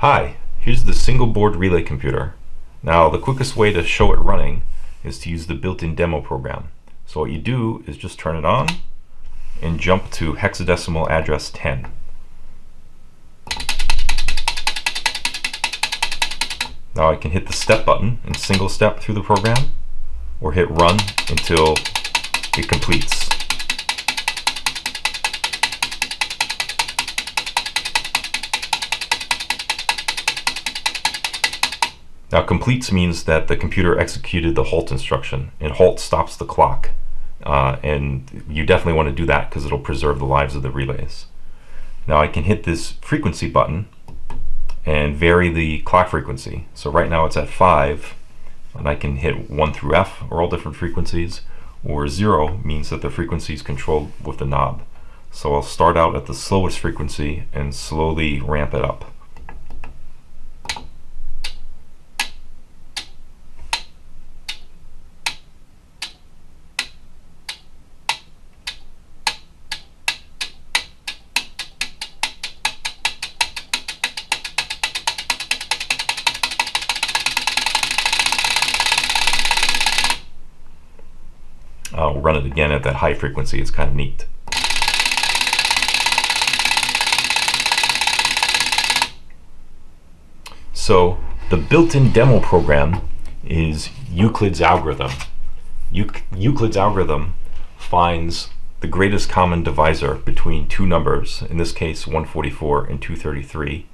Hi, here's the single board relay computer. Now the quickest way to show it running is to use the built-in demo program. So what you do is just turn it on and jump to hexadecimal address 10. Now I can hit the step button and single step through the program or hit run until it completes. Now completes means that the computer executed the halt instruction and halt stops the clock. Uh, and you definitely want to do that because it'll preserve the lives of the relays. Now I can hit this frequency button and vary the clock frequency. So right now it's at 5 and I can hit 1 through F or all different frequencies or 0 means that the frequency is controlled with the knob. So I'll start out at the slowest frequency and slowly ramp it up. It again at that high frequency. It's kind of neat. So the built-in demo program is Euclid's algorithm. Euclid's algorithm finds the greatest common divisor between two numbers, in this case 144 and 233,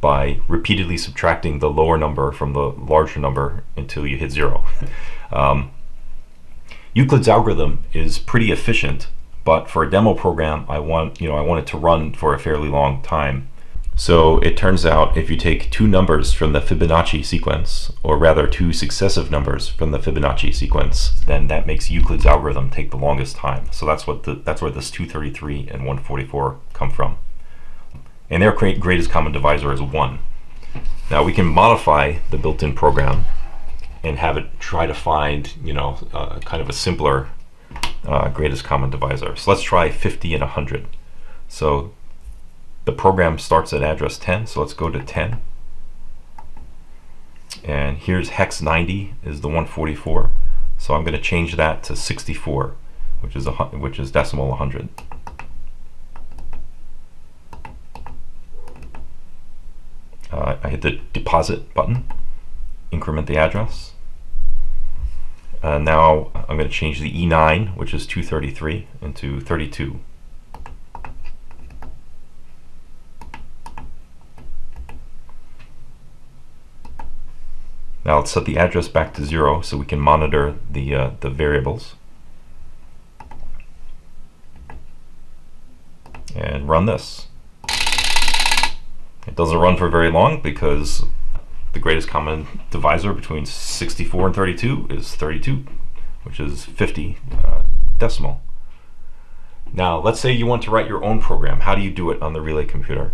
by repeatedly subtracting the lower number from the larger number until you hit zero. um, Euclid's algorithm is pretty efficient, but for a demo program, I want, you know, I want it to run for a fairly long time. So it turns out if you take two numbers from the Fibonacci sequence, or rather two successive numbers from the Fibonacci sequence, then that makes Euclid's algorithm take the longest time. So that's what the, that's where this 233 and 144 come from. And their greatest common divisor is 1. Now we can modify the built-in program and have it try to find, you know, uh, kind of a simpler uh, greatest common divisor. So let's try 50 and 100. So the program starts at address 10, so let's go to 10. And here's hex 90 is the 144. So I'm going to change that to 64, which is a which is decimal 100. Uh, I hit the deposit button, increment the address. Uh, now I'm going to change the E9, which is 233, into 32. Now let's set the address back to zero so we can monitor the, uh, the variables. And run this. It doesn't run for very long because the greatest common divisor between 64 and 32 is 32, which is 50 uh, decimal. Now, let's say you want to write your own program. How do you do it on the Relay computer?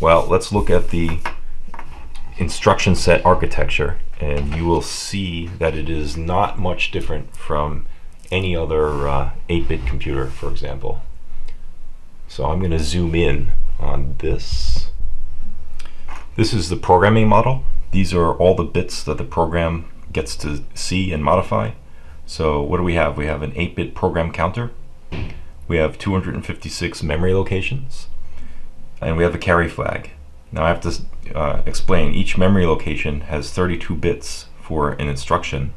Well, let's look at the instruction set architecture, and you will see that it is not much different from any other 8-bit uh, computer, for example. So I'm going to zoom in on this. This is the programming model. These are all the bits that the program gets to see and modify. So what do we have? We have an 8-bit program counter. We have 256 memory locations. And we have a carry flag. Now I have to uh, explain each memory location has 32 bits for an instruction,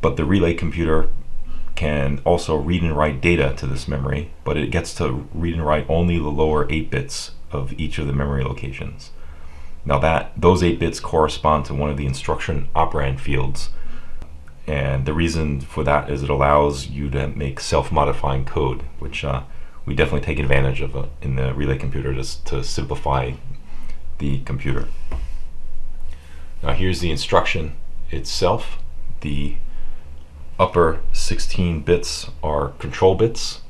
but the relay computer can also read and write data to this memory, but it gets to read and write only the lower 8 bits of each of the memory locations. Now that those 8 bits correspond to one of the instruction operand fields. And the reason for that is it allows you to make self-modifying code, which uh, we definitely take advantage of uh, in the relay computer to, to simplify the computer. Now here's the instruction itself. The upper 16 bits are control bits.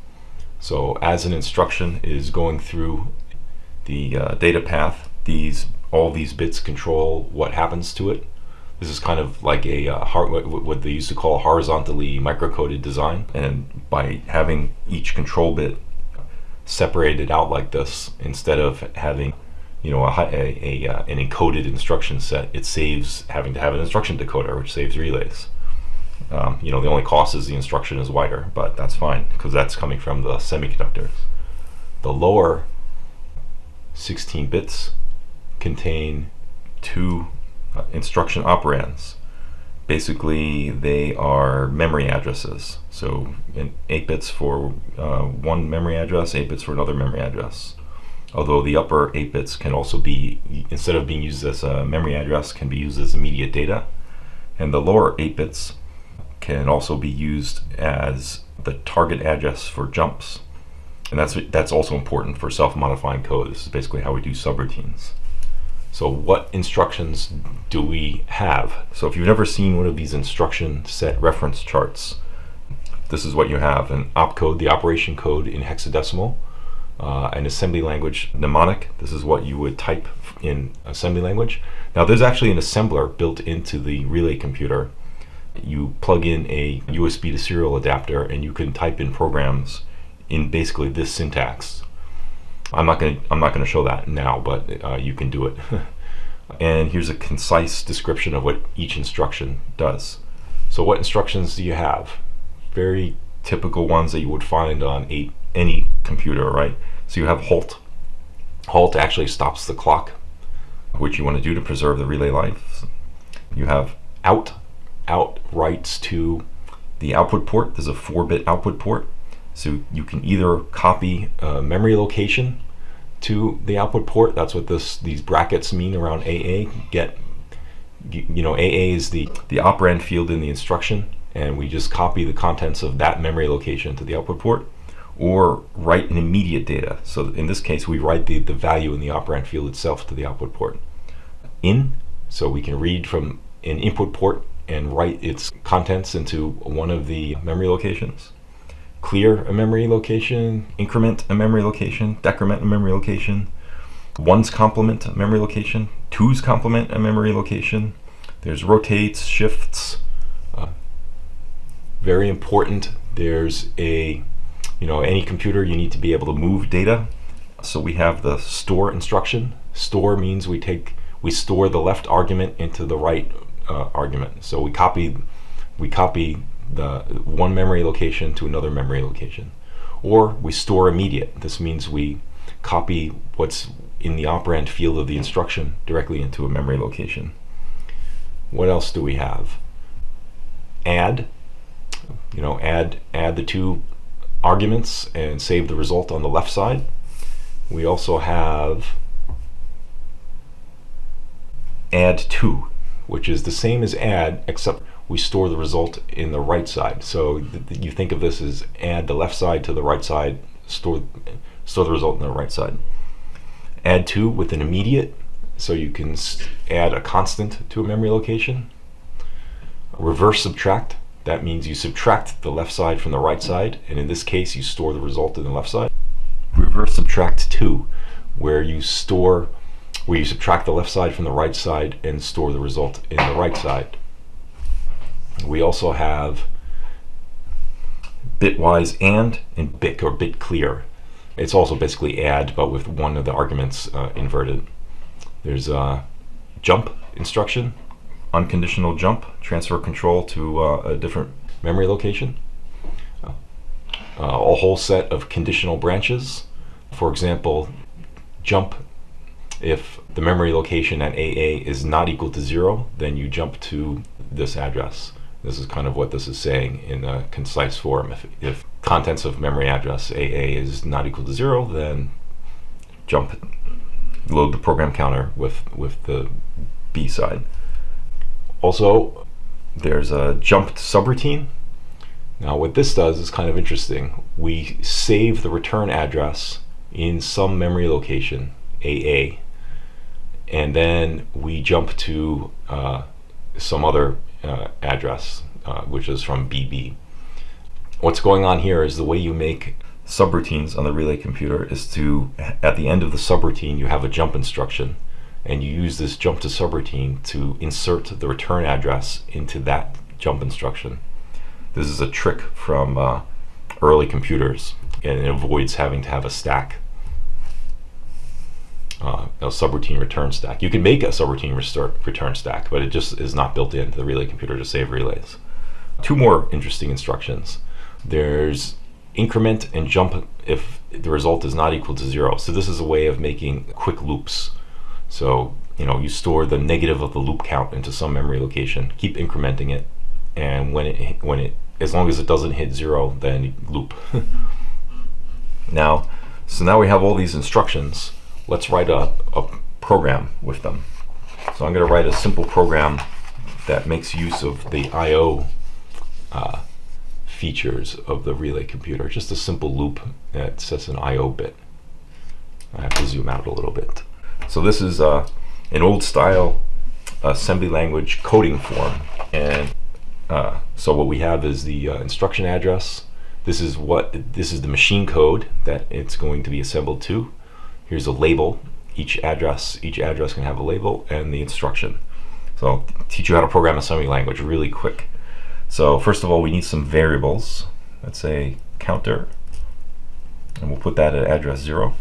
So as an instruction is going through the uh, data path, these all these bits control what happens to it. This is kind of like a uh, what they used to call horizontally microcoded design. And by having each control bit separated out like this, instead of having you know, a, a, a uh, an encoded instruction set, it saves having to have an instruction decoder, which saves relays. Um, you know, the only cost is the instruction is wider, but that's fine because that's coming from the semiconductors. The lower 16 bits contain two uh, instruction operands. Basically, they are memory addresses. So, 8 bits for uh, one memory address, 8 bits for another memory address. Although the upper 8 bits can also be, instead of being used as a memory address, can be used as immediate data. And the lower 8 bits can also be used as the target address for jumps. And that's, that's also important for self-modifying code. This is basically how we do subroutines. So what instructions do we have? So if you've never seen one of these instruction set reference charts, this is what you have. An opcode, the operation code in hexadecimal, uh, an assembly language mnemonic. This is what you would type in assembly language. Now there's actually an assembler built into the relay computer. You plug in a USB to serial adapter and you can type in programs in basically this syntax. I'm not going to I'm not going to show that now, but uh, you can do it. and here's a concise description of what each instruction does. So what instructions do you have? Very typical ones that you would find on a, any computer, right? So you have halt. Halt actually stops the clock, which you want to do to preserve the relay life. You have out. Out writes to the output port. There's a 4-bit output port. So you can either copy a memory location to the output port. That's what this these brackets mean around AA. Get you know AA is the the operand field in the instruction, and we just copy the contents of that memory location to the output port, or write an immediate data. So in this case, we write the the value in the operand field itself to the output port. In, so we can read from an input port and write its contents into one of the memory locations clear a memory location, increment a memory location, decrement a memory location, one's complement a memory location, two's complement a memory location. There's rotates, shifts. Uh, very important. There's a, you know, any computer you need to be able to move data. So we have the store instruction. Store means we take, we store the left argument into the right uh, argument. So we copy, we copy the one memory location to another memory location. Or we store immediate. This means we copy what's in the operand field of the instruction directly into a memory location. What else do we have? Add, you know, add, add the two arguments and save the result on the left side. We also have add to, which is the same as add, except we store the result in the right side. So you think of this as add the left side to the right side, store, store the result in the right side. Add to with an immediate, so you can add a constant to a memory location. Reverse subtract, that means you subtract the left side from the right side, and in this case you store the result in the left side. Reverse subtract to, where you store, where you subtract the left side from the right side and store the result in the right side. We also have bitwise and and bit or bit clear. It's also basically add, but with one of the arguments uh, inverted. There's a jump instruction, unconditional jump, transfer control to uh, a different memory location. Uh, a whole set of conditional branches. For example, jump if the memory location at AA is not equal to zero, then you jump to this address. This is kind of what this is saying in a concise form. If, if contents of memory address AA is not equal to zero, then jump, load the program counter with, with the B side. Also, there's a jumped subroutine. Now what this does is kind of interesting. We save the return address in some memory location, AA, and then we jump to uh, some other uh, address, uh, which is from BB. What's going on here is the way you make subroutines on the relay computer is to, at the end of the subroutine, you have a jump instruction, and you use this jump to subroutine to insert the return address into that jump instruction. This is a trick from uh, early computers, and it avoids having to have a stack. Uh, a subroutine return stack. You can make a subroutine return stack, but it just is not built into the relay computer to save relays. Two more interesting instructions. There's increment and jump if the result is not equal to zero. So this is a way of making quick loops. So you know you store the negative of the loop count into some memory location, keep incrementing it, and when it when it as long as it doesn't hit zero, then loop. now, so now we have all these instructions. Let's write a, a program with them. So I'm going to write a simple program that makes use of the I/O uh, features of the relay computer. Just a simple loop that sets an I/O bit. I have to zoom out a little bit. So this is uh, an old style assembly language coding form, and uh, so what we have is the uh, instruction address. This is what this is the machine code that it's going to be assembled to. Here's a label. Each address each address can have a label and the instruction. So I'll teach you how to program a assembly language really quick. So first of all, we need some variables. Let's say counter, and we'll put that at address zero.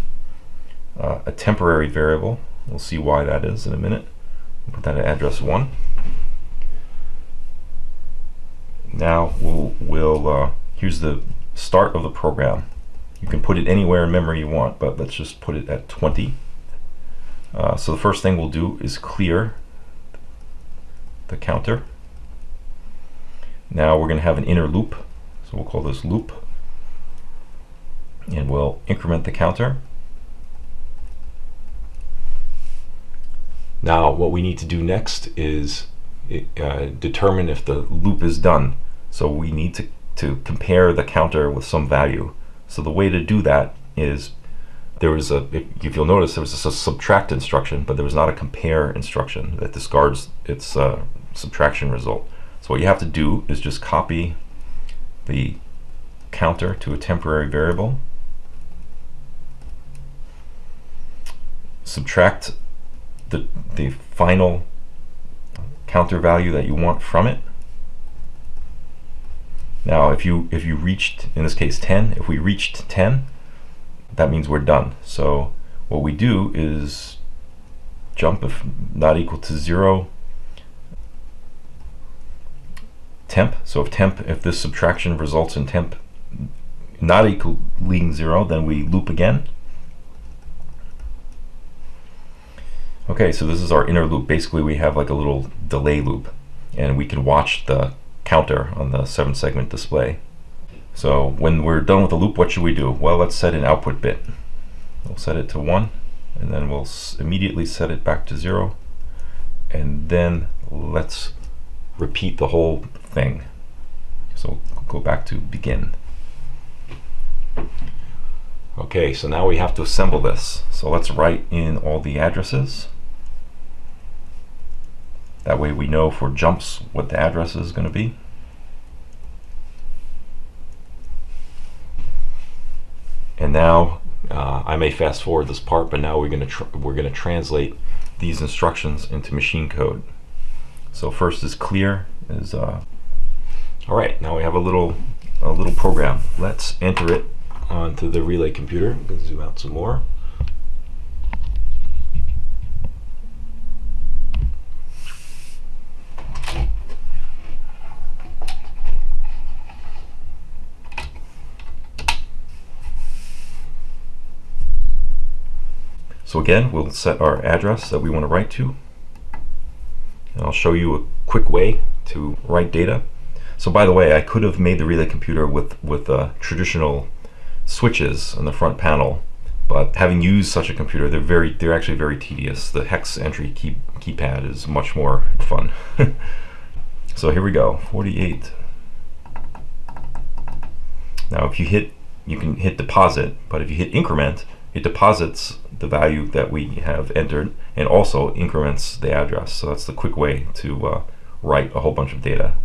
Uh, a temporary variable. We'll see why that is in a minute. We'll put that at address one. Now we'll, we'll uh, here's the start of the program. You can put it anywhere in memory you want, but let's just put it at 20. Uh, so the first thing we'll do is clear the counter. Now we're going to have an inner loop, so we'll call this loop, and we'll increment the counter. Now what we need to do next is uh, determine if the loop is done. So we need to, to compare the counter with some value. So the way to do that is there was a, if, you'll notice, there was a, subtract instruction, but there was not a compare instruction that discards its uh, subtraction result. So what you have to do is just copy the counter to a temporary variable, subtract the, the final counter value that you want from it. Now, if you if you reached, in this case, 10, if we reached 10, that means we're done. So what we do is jump if not equal to zero, temp. So if temp, if this subtraction results in temp not equaling zero, then we loop again. Okay, so this is our inner loop. Basically, we have like a little delay loop, and we can watch the counter on the seven segment display. So when we're done with the loop, what should we do? Well, let's set an output bit. We'll set it to one, and then we'll immediately set it back to zero. And then let's repeat the whole thing. So go back to begin. Okay, so now we have to assemble this. So let's write in all the addresses. That way we know for jumps what the address is going to be. And now uh, I may fast forward this part, but now we're going to we're going to translate these instructions into machine code. So first is clear is uh, all right. Now we have a little a little program. Let's enter it onto the relay computer. I'm going to zoom out some more. So again, we'll set our address that we want to write to. And I'll show you a quick way to write data. So by the way, I could have made the relay computer with, with uh, traditional switches on the front panel, but having used such a computer, they're very they're actually very tedious. The hex entry key keypad is much more fun. so here we go, 48. Now if you hit, you can hit deposit, but if you hit increment, it deposits the value that we have entered and also increments the address. So that's the quick way to uh, write a whole bunch of data.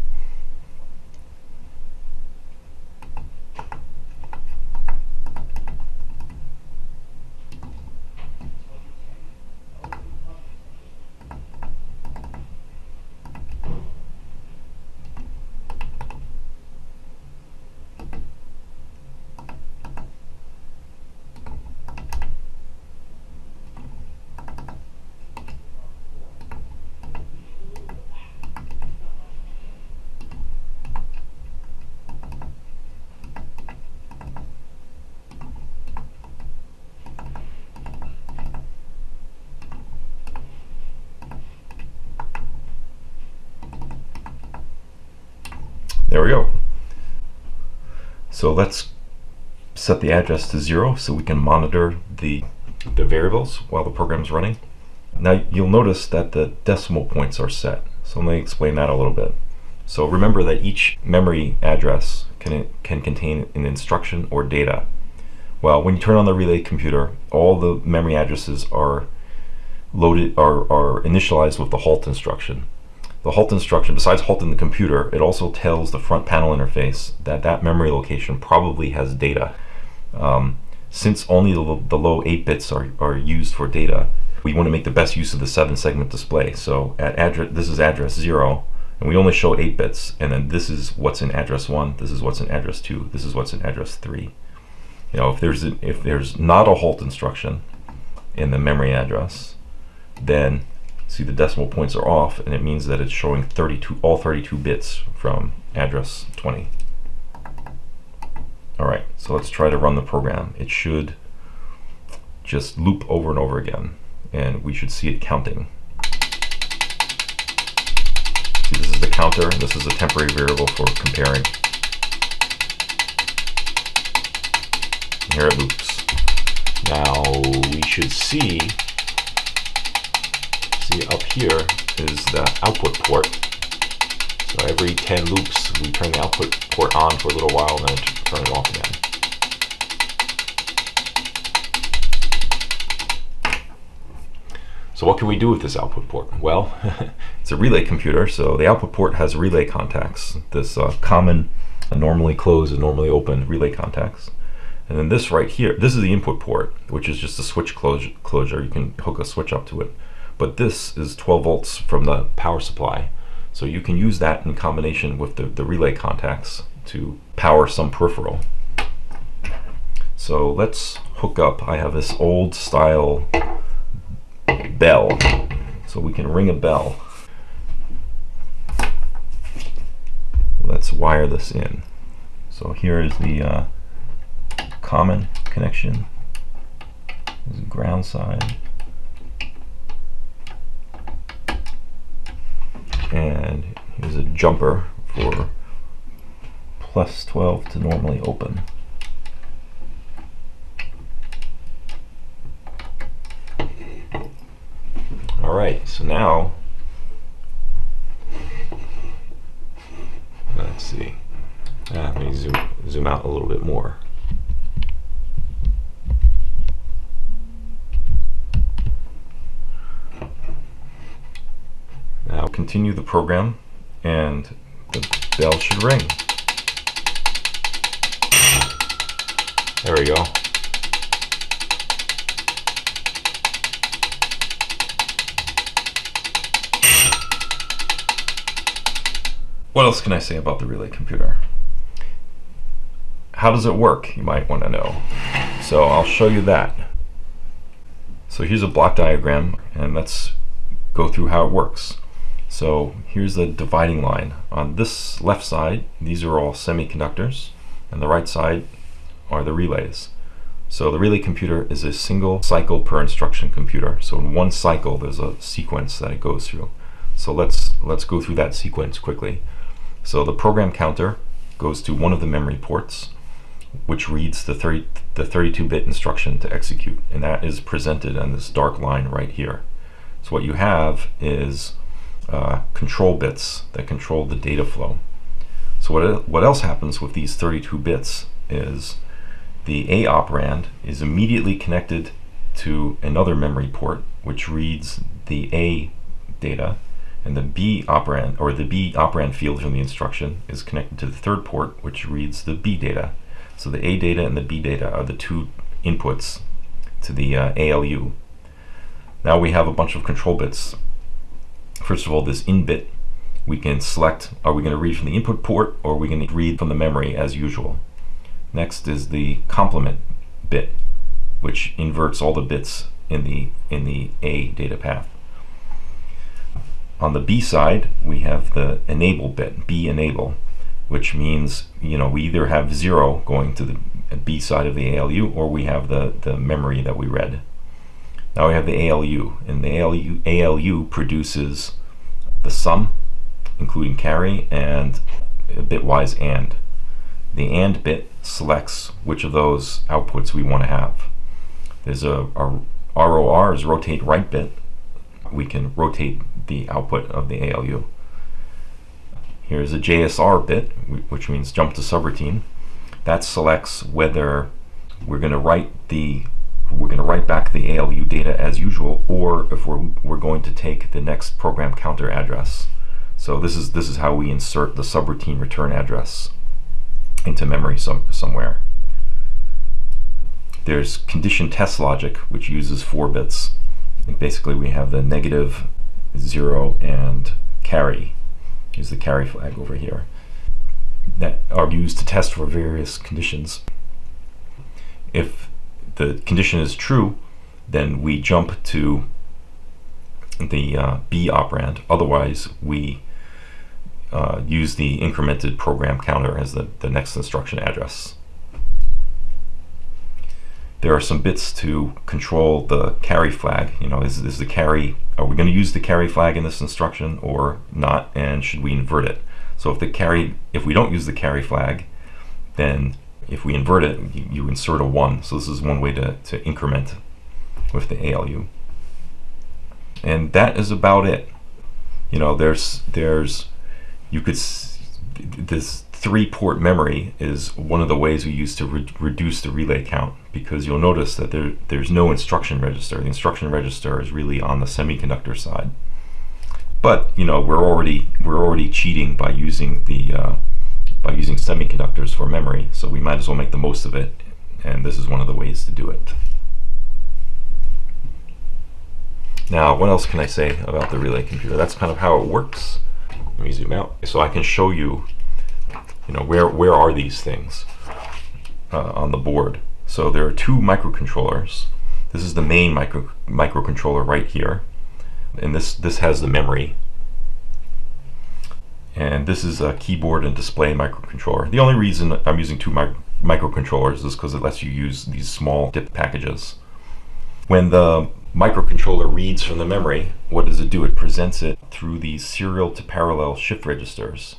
There we go. So let's set the address to zero so we can monitor the, the variables while the program is running. Now you'll notice that the decimal points are set. So let me explain that a little bit. So remember that each memory address can, can contain an instruction or data. Well, when you turn on the relay computer, all the memory addresses are loaded are, are initialized with the halt instruction. The halt instruction, besides halting the computer, it also tells the front panel interface that that memory location probably has data. Um, since only the, low 8 bits are, are used for data, we want to make the best use of the 7 segment display. So at address, this is address 0, and we only show 8 bits, and then this is what's in address 1, this is what's in address 2, this is what's in address 3. You know, if there's, a, if there's not a halt instruction in the memory address, then see the decimal points are off and it means that it's showing 32 all 32 bits from address 20 all right so let's try to run the program. It should just loop over and over again and we should see it counting. See this is the counter this is a temporary variable for comparing. Here it loops. Now we should see see up here is the output port. So every 10 loops, we turn the output port on for a little while and then turn it off again. So what can we do with this output port? Well, it's a relay computer, so the output port has relay contacts, this uh, common normally closed and normally open relay contacts. And then this right here, this is the input port, which is just a switch closure. You can hook a switch up to it but this is 12 volts from the power supply. So you can use that in combination with the, the relay contacts to power some peripheral. So let's hook up, I have this old style bell. So we can ring a bell. Let's wire this in. So here is the uh, common connection, ground side. And here's a jumper for plus 12 to normally open. All right, so now let's see. Uh, let me zoom zoom out a little bit more. Continue the program and the bell should ring. There we go. What else can I say about the relay computer? How does it work, you might want to know. So I'll show you that. So here's a block diagram, and let's go through how it works. So here's the dividing line. On this left side, these are all semiconductors, and the right side are the relays. So the relay computer is a single cycle per instruction computer. So in one cycle, there's a sequence that it goes through. So let's let's go through that sequence quickly. So the program counter goes to one of the memory ports, which reads the 30 the 32-bit instruction to execute, and that is presented on this dark line right here. So what you have is uh, control bits that control the data flow. So what, what else happens with these 32 bits is the A operand is immediately connected to another memory port which reads the A data and the B operand or the B operand field from the instruction is connected to the third port which reads the B data. So the A data and the B data are the two inputs to the uh, ALU. Now we have a bunch of control bits First of all, this in bit, we can select, are we going to read from the input port or are we going to read from the memory as usual? Next is the complement bit, which inverts all the bits in the, in the A data path. On the B side, we have the enable bit, B enable, which means, you know, we either have zero going to the B side of the ALU or we have the, the memory that we read. Now we have the ALU, and the ALU, ALU produces the sum, including carry, and a bitwise AND. The AND bit selects which of those outputs we want to have. There's a, a ROR is rotate right bit. We can rotate the output of the ALU. Here's a JSR bit, which means jump to subroutine. That selects whether we're going to write the we're going to write back the ALU data as usual, or if we're, we're going to take the next program counter address. So this is this is how we insert the subroutine return address into memory some, somewhere. There's condition test logic, which uses four bits. And basically, we have the negative, zero, and carry. Use the carry flag over here that are used to test for various conditions. If the condition is true, then we jump to the uh, B operand. Otherwise, we uh, use the incremented program counter as the, the next instruction address. There are some bits to control the carry flag. You know, is, is the carry, are we going to use the carry flag in this instruction or not? And should we invert it? So if the carry, if we don't use the carry flag, then if we invert it, you, insert a 1. So this is one way to, to increment with the ALU. And that is about it. You know, there's, there's, you could, this three port memory is one of the ways we use to re reduce the relay count because you'll notice that there, there's no instruction register. The instruction register is really on the semiconductor side. But, you know, we're already, we're already cheating by using the, uh, by using semiconductors for memory, so we might as well make the most of it, and this is one of the ways to do it. Now, what else can I say about the relay computer? That's kind of how it works. Let me zoom out. So I can show you, you know, where, where are these things uh, on the board. So there are two microcontrollers. This is the main micro, microcontroller right here. And this, this has the memory and this is a keyboard and display microcontroller. The only reason I'm using two mi microcontrollers is because it lets you use these small DIP packages. When the microcontroller reads from the memory, what does it do? It presents it through these serial to parallel shift registers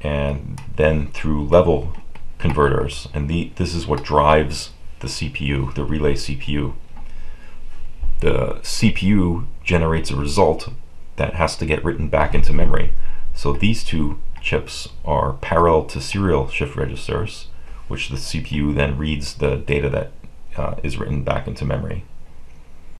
and then through level converters. And the, this is what drives the CPU, the relay CPU. The CPU generates a result that has to get written back into memory. So these two chips are parallel to serial shift registers, which the CPU then reads the data that uh, is written back into memory.